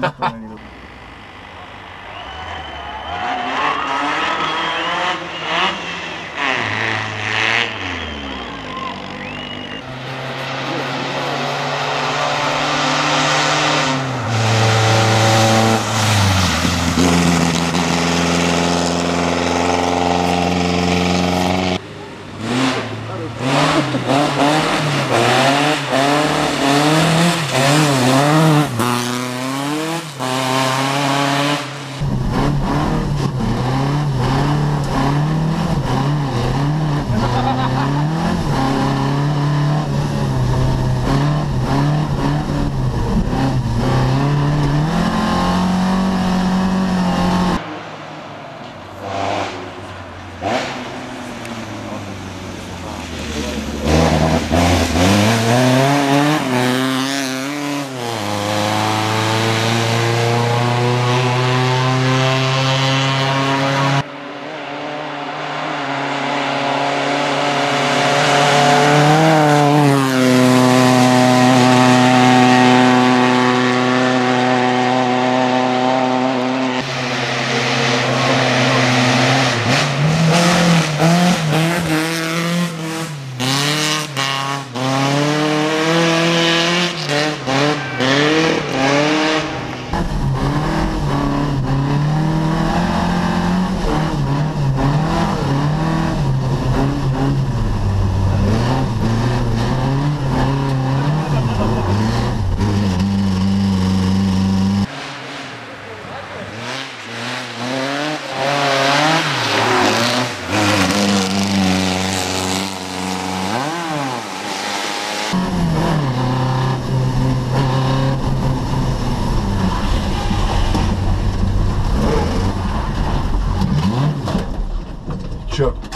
만났다는 Sure.